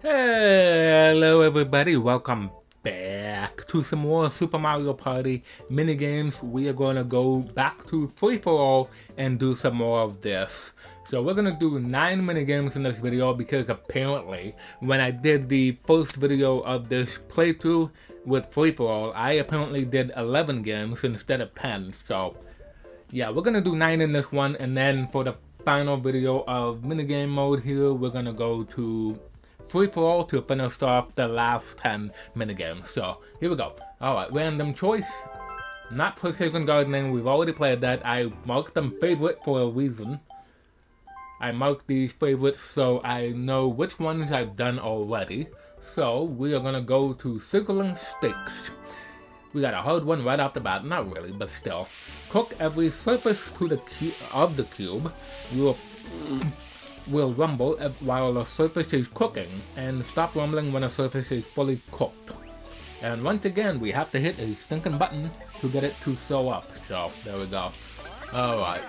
Hello everybody, welcome back to some more Super Mario Party minigames. We are gonna go back to Free For All and do some more of this. So we're gonna do 9 minigames in this video because apparently when I did the first video of this playthrough with Free For All, I apparently did 11 games instead of 10. So yeah, we're gonna do 9 in this one and then for the final video of minigame mode here, we're gonna go to free-for-all to finish off the last 10 minigames. So, here we go. Alright, random choice. Not precision gardening, we've already played that. I marked them favorite for a reason. I marked these favorites so I know which ones I've done already. So, we are gonna go to Sizzling Stakes. We got a hard one right off the bat, not really, but still. Cook every surface to the of the cube. You will will rumble while the surface is cooking, and stop rumbling when the surface is fully cooked. And once again, we have to hit a stinking button to get it to sew up. So, there we go. Alright.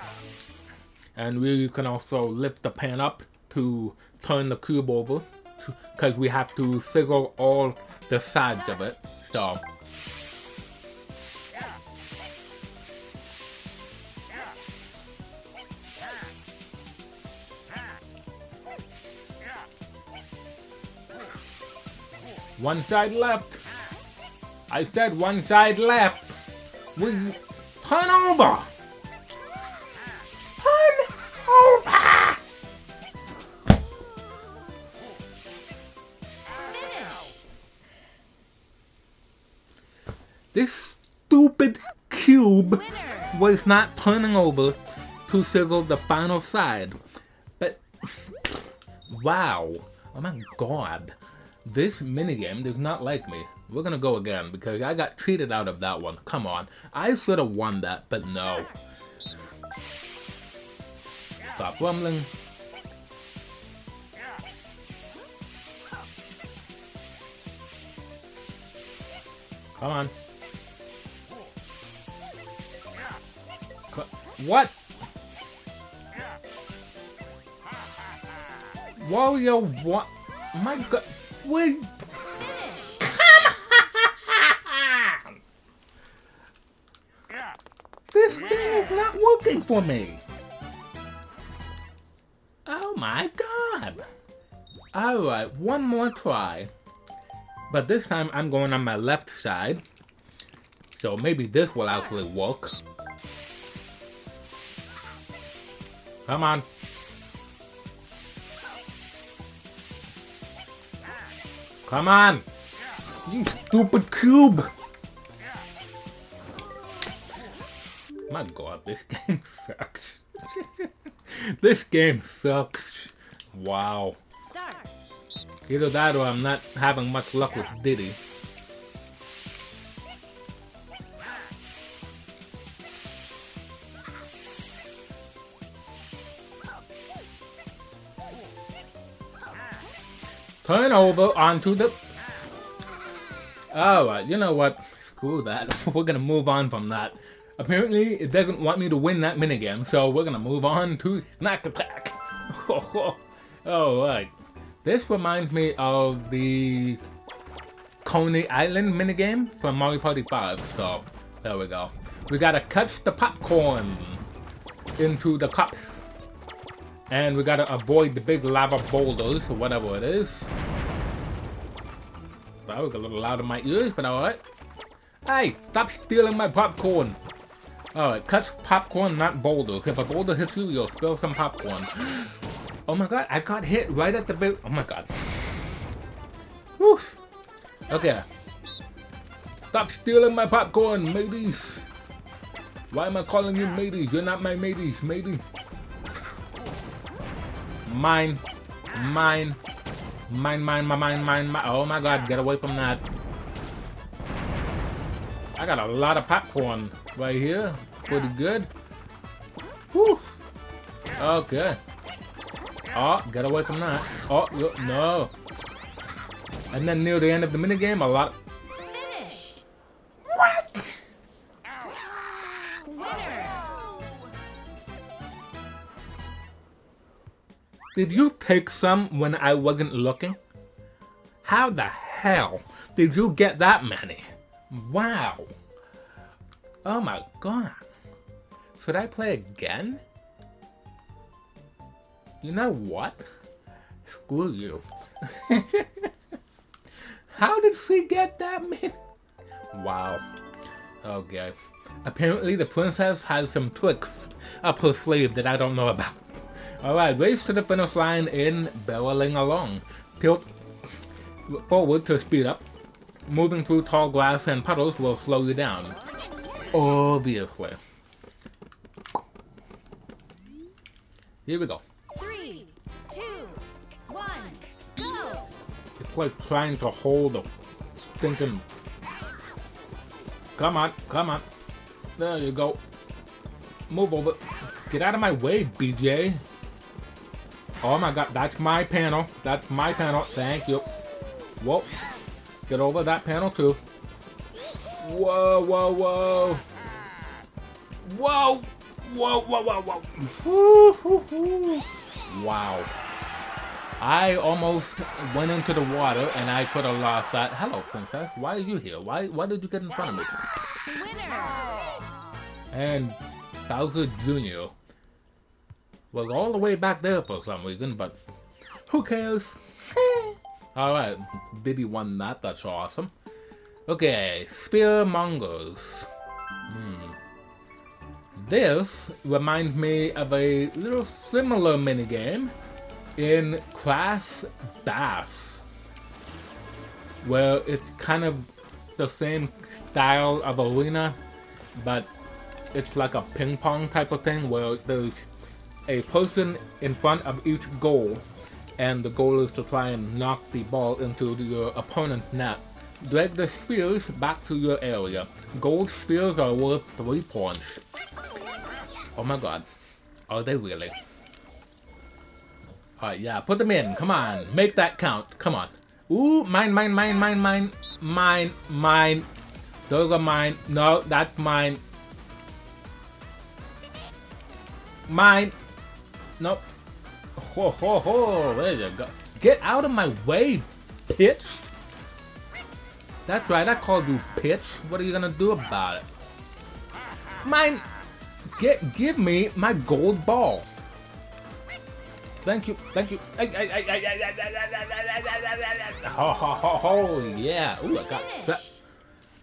And we can also lift the pan up to turn the cube over, because we have to sizzle all the sides of it. So, One side left. I said one side left. We turn over. Turn over. This stupid cube was not turning over to sizzle the final side. But wow. Oh my god. This minigame does not like me. We're gonna go again because I got cheated out of that one. Come on. I should have won that, but no. Stop rumbling. Come on. What? Wario, what? My god. Wait. Come on! This thing is not working for me. Oh my god. Alright, one more try. But this time I'm going on my left side. So maybe this will actually work. Come on. Come on! You stupid cube! My god, this game sucks. this game sucks. Wow. Either that or I'm not having much luck with Diddy. Turn over onto the... Alright, you know what? Screw that. we're gonna move on from that. Apparently, it doesn't want me to win that minigame, so we're gonna move on to Snack Attack. Alright. This reminds me of the Coney Island minigame from Mario Party 5, so there we go. We gotta catch the popcorn into the cups. And we gotta avoid the big lava boulders, or whatever it is. That was a little loud in my ears, but alright. Hey, stop stealing my popcorn. Alright, catch popcorn, not boulders. If a boulder hits you, you'll spill some popcorn. Oh my god, I got hit right at the big... Oh my god. Whew. Okay. Stop stealing my popcorn, mateys. Why am I calling you mateys? You're not my mateys, matey. Mine. Mine. Mine, mine, my mine, mine, mine. Oh my god, get away from that. I got a lot of popcorn right here. Pretty good. Whew. Okay. Oh, get away from that. Oh, no. And then near the end of the minigame, a lot Did you take some when I wasn't looking? How the hell did you get that many? Wow. Oh my god. Should I play again? You know what? Screw you. How did she get that many? Wow. Okay. Apparently the princess has some tricks up her sleeve that I don't know about. Alright, race to the finish line in barreling along. Tilt forward to speed up. Moving through tall grass and puddles will slow you down. Obviously. Here we go. Three, two, one, go! It's like trying to hold a stinking... Come on, come on. There you go. Move over. Get out of my way, BJ. Oh my god, that's my panel. That's my panel. Thank you. Whoa. Get over that panel too. Whoa, whoa, whoa. Whoa. Whoa, whoa, whoa, whoa. Woo, woo, woo. Wow. I almost went into the water and I could have lost that. Hello, princess. Why are you here? Why why did you get in front of me? Winner! And Bowser Jr. was all the way back there for some reason, but who cares? Alright, Bibi won that, that's awesome. Okay, Spearmongers. Hmm. This reminds me of a little similar minigame in Crash Bash, where it's kind of the same style of arena, but it's like a ping pong type of thing where there's a person in front of each goal and the goal is to try and knock the ball into your opponent's net. Drag the spheres back to your area. Gold spheres are worth 3 points. Oh my god. Are they really? Alright, yeah, put them in. Come on. Make that count. Come on. Ooh, mine, mine, mine, mine, mine, mine, mine. Those are mine. No, that's mine. Mine. Nope. Ho, ho, ho. There you go. Get out of my way, pitch. That's right, I called you pitch. What are you gonna do about it? Mine. Get, give me my gold ball. Thank you, thank you. Ho, ho, ho, ho, yeah. Ooh, I got set.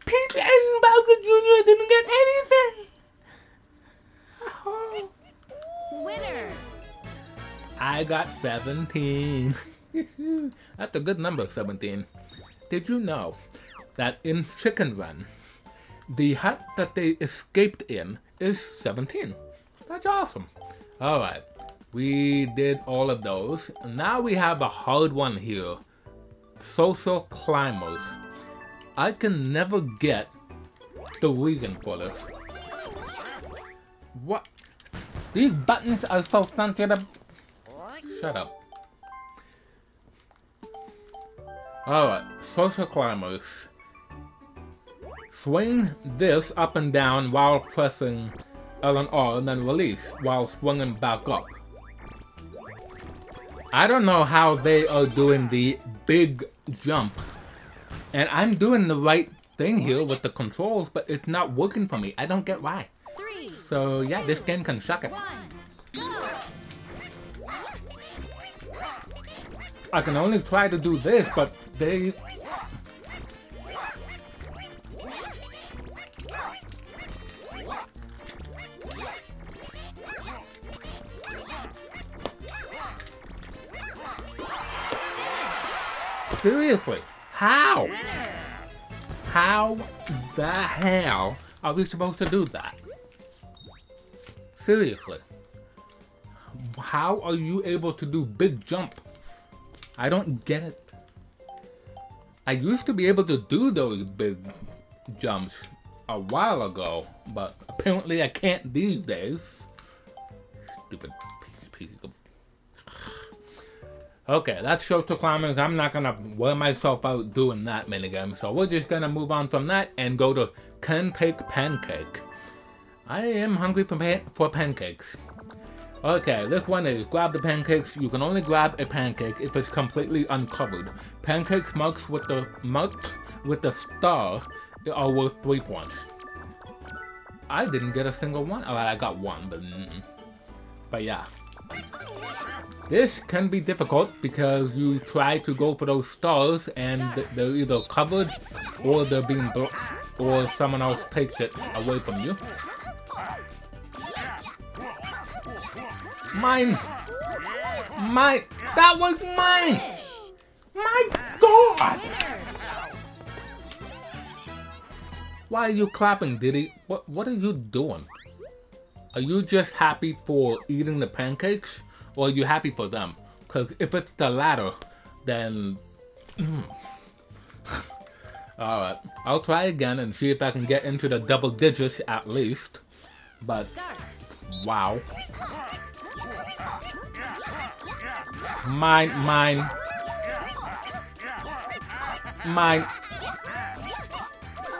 Peach and Bowser Jr. didn't get anything. I got 17. That's a good number, 17. Did you know that in Chicken Run, the hut that they escaped in is 17? That's awesome. Alright, we did all of those. Now we have a hard one here. Social climbers. I can never get the reason for this. What? These buttons are so sensitive. Shut up. Alright, social climbers. Swing this up and down while pressing L and R and then release while swinging back up. I don't know how they are doing the big jump. And I'm doing the right thing here with the controls, but it's not working for me. I don't get why. Three, So yeah, this game can suck it. one, I can only try to do this, but they... Seriously, how? How the hell are we supposed to do that? Seriously. How are you able to do big jump? I don't get it. I used to be able to do those big jumps a while ago, but apparently I can't these days. Stupid piece of... Okay, that's social climbing. I'm not gonna wear myself out doing that minigame, so we're just gonna move on from that and go to Can Pancake. I am hungry for, for pancakes. Okay, this one is grab the pancakes. You can only grab a pancake if it's completely uncovered. Pancakes marks with the marked with the star are worth three points. I didn't get a single one. Oh, I got one, but but yeah. This can be difficult because you try to go for those stars and they're either covered or they're being blocked or someone else takes it away from you. Mine! Mine! That was mine! My god! Why are you clapping, Diddy? What what are you doing? Are you just happy for eating the pancakes? Or are you happy for them? Because if it's the latter, then... Hmm. Alright, I'll try again and see if I can get into the double digits at least. But, wow. Mine, mine. Mine.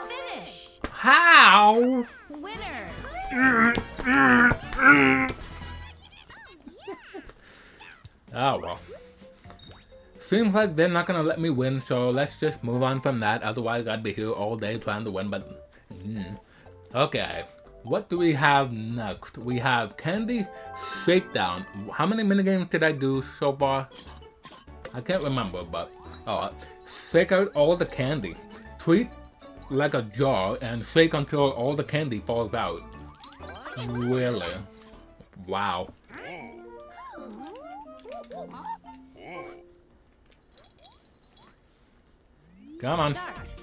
Finish. How? Winner. Oh well. Seems like they're not gonna let me win, so let's just move on from that. Otherwise, I'd be here all day trying to win, but... mm. Okay, what do we have next? We have Candy Shakedown. How many minigames did I do so far? I can't remember, but... Oh, shake out all the candy. Treat like a jar and shake until all the candy falls out. Really? Wow. Come on. Start.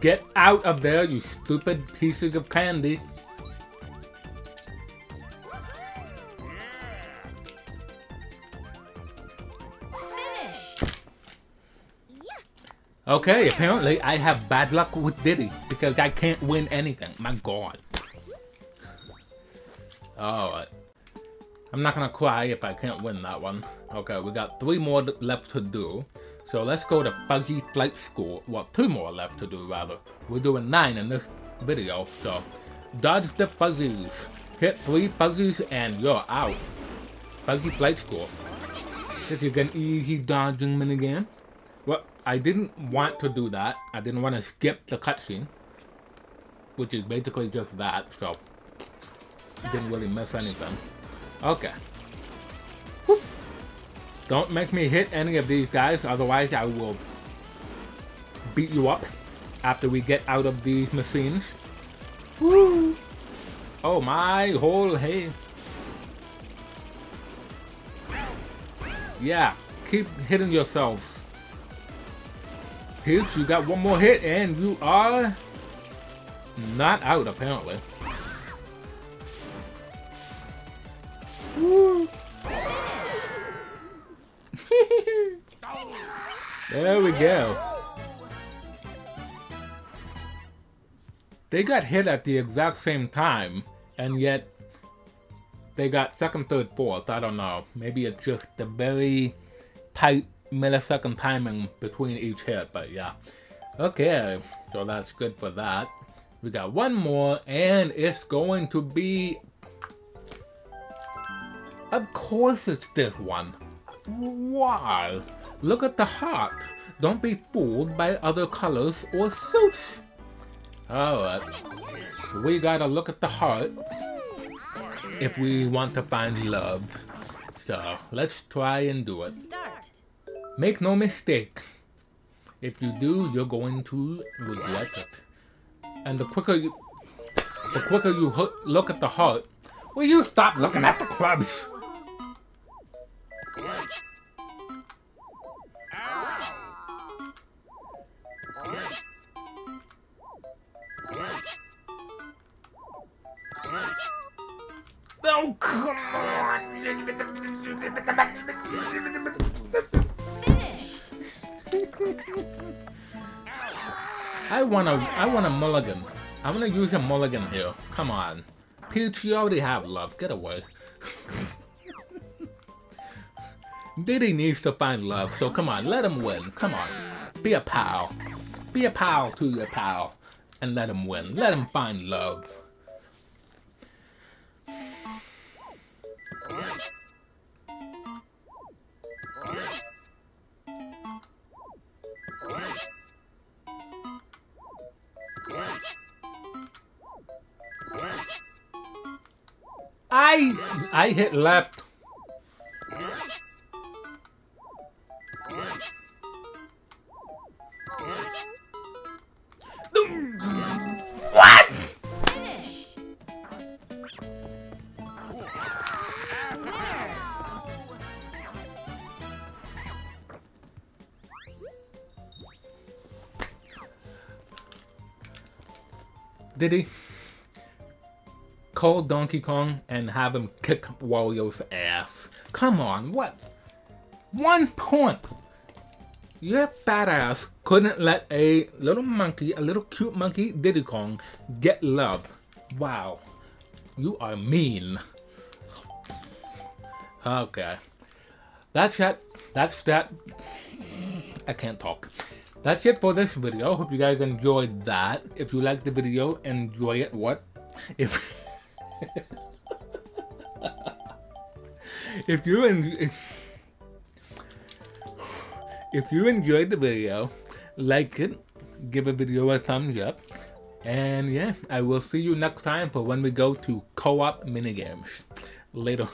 Get out of there, you stupid pieces of candy. Okay, apparently I have bad luck with Diddy because I can't win anything. My god. Alright. I'm not gonna cry if I can't win that one. Okay, we got three more left to do. So let's go to Fuzzy Flight School. Well, two more left to do, rather. We're doing nine in this video, so... Dodge the fuzzies. Hit three fuzzies and you're out. Fuzzy Flight School. This is an easy dodging minigame. Well, I didn't want to do that. I didn't want to skip the cutscene. Which is basically just that, so... Didn't really miss anything. Okay. Don't make me hit any of these guys, otherwise I will beat you up after we get out of these machines. Woo! Oh my whole hey. Yeah, keep hitting yourselves. Peach, you got one more hit and you are not out apparently. Woo! There we go. They got hit at the exact same time, and yet they got second, third, fourth. I don't know. Maybe it's just the very tight millisecond timing between each hit, but yeah. Okay, so that's good for that. We got one more, and it's going to be... Of course it's this one. Why? Look at the heart. Don't be fooled by other colors or suits. Alright. We gotta look at the heart if we want to find love. So, let's try and do it. Start. Make no mistake. If you do, you're going to regret it. And the quicker you, the quicker you look at the heart, will you stop looking at the clubs? I want a, I want a mulligan. I'm gonna use a mulligan here. Come on. Peach, you already have love. Get away. Diddy needs to find love, so come on, let him win. Come on. Be a pal. Be a pal to your pal. And let him win. Let him find love. I I hit left. What? Did he call Donkey Kong and have him kick Wario's ass? Come on, what? One point. Your fat ass couldn't let a little monkey, a little cute monkey, Diddy Kong, get love. Wow. You are mean. Okay. That's it. That's that. I can't talk. That's it for this video. Hope you guys enjoyed that. If you liked the video, enjoy it. What? If if you en- if you enjoyed the video, like it, give a video a thumbs up, and yeah, I will see you next time for when we go to co-op minigames. Later.